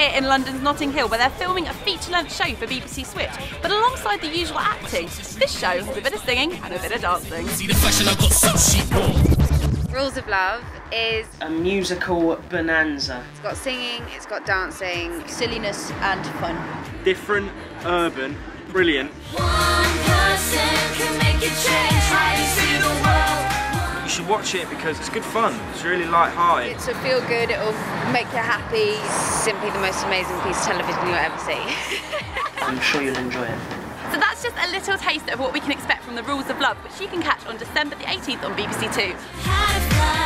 in London's Notting Hill where they're filming a feature-length show for BBC Switch. But alongside the usual acting, this show has a bit of singing and a bit of dancing. Rules of Love is A musical bonanza. it's got singing, it's got dancing, silliness and fun. different, urban, brilliant. Watch it because it's good fun. It's really light-hearted. It's a feel good, it'll make you happy. Simply the most amazing piece of television you'll ever see. I'm sure you'll enjoy it. So that's just a little taste of what we can expect from the Rules of Love, which you can catch on December the 18th on BBC Two. How to fly.